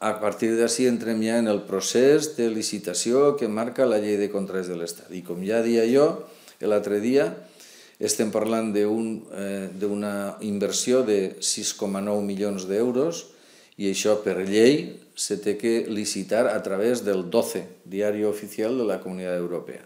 A partir d'ací entrem ja en el procés de licitació que marca la llei de contractes de l'Estat. I com ja dia jo l'altre dia, estem parlant d'una un, eh, inversió de 6,9 milions d'euros i això per llei se té que licitar a través del 12, Diari Oficial de la Comunitat Europea.